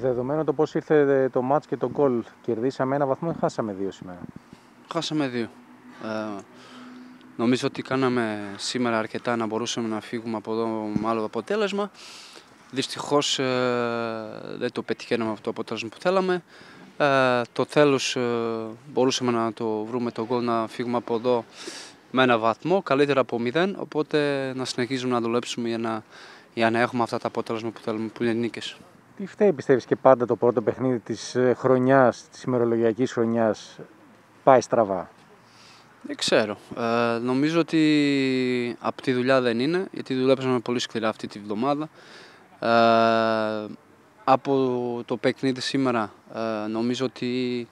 Δεδομένου το πώς ήρθε το μάτς και το γκολ, κερδίσαμε ένα βαθμό ή χάσαμε δύο σήμερα; Χάσαμε δύο. Ε, νομίζω ότι κάναμε σήμερα αρκετά να μπορούσαμε να φύγουμε από εδώ με άλλο αποτέλεσμα. Δυστυχώς ε, δεν το πετυχαίναμε αυτό το αποτέλεσμα που θέλαμε. Ε, το τέλος ε, μπορούσαμε να το βρούμε το γκολ να φύγουμε από εδώ με ένα βαθμό, καλύτερα από μηδέν, οπότε να συνεχίζουμε να δουλέψουμε για να, για να έχουμε αυτά τα αποτέλεσμα που θέλουμε, που είναι νίκες. Τι φταίει πιστεύεις και πάντα το πρώτο παιχνίδι της ε, χρονιάς, της ημερολογιακής χρονιάς, πάει στραβά; Δεν ξέρω. Ε, νομίζω ότι από τη δουλειά δεν είναι, γιατί δουλέψαμε πολύ σκληρά αυτή τη βδομάδα. Ε, από το παιχνίδι σήμερα ε, νομίζω ότι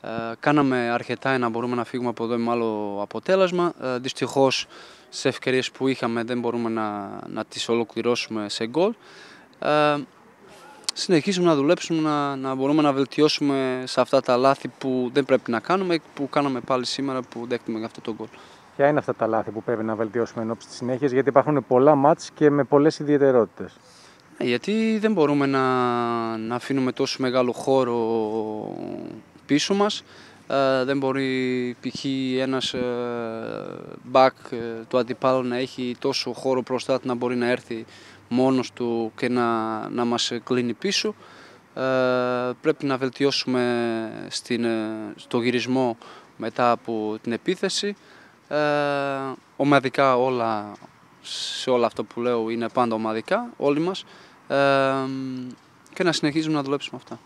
ε, κάναμε αρκετά για να μπορούμε να φύγουμε από εδώ με άλλο αποτέλεσμα. Ε, δυστυχώς σε ευκαιρίες που είχαμε δεν μπορούμε να, να τις ολοκληρώσουμε σε γκολ. Ε, συνεχίζουμε να δουλέψουμε, να, να μπορούμε να βελτιώσουμε σε αυτά τα λάθη που δεν πρέπει να κάνουμε, που κάναμε πάλι σήμερα που δέχτουμε για αυτό το γκολ. Ποια είναι αυτά τα λάθη που πρέπει να βελτιώσουμε εν ώψη της συνέχειας, γιατί υπάρχουν πολλά μάτς και με πολλές ιδιαιτερότητες. Ε, γιατί δεν μπορούμε να, να αφήνουμε τόσο μεγάλο χώρο πίσω μας. Ε, δεν μπορεί π.χ. ένας ε, back ε, του αντιπάλου να έχει τόσο χώρο μπροστά του να μπορεί να έρθει μόνος του και να, να μας κλείνει πίσω. Ε, πρέπει να βελτιώσουμε στην, ε, στο γυρισμό μετά από την επίθεση. Ε, ομαδικά όλα, σε όλα αυτό που λέω είναι πάντα ομαδικά, όλοι μας. Ε, και να συνεχίζουμε να δουλέψουμε αυτά.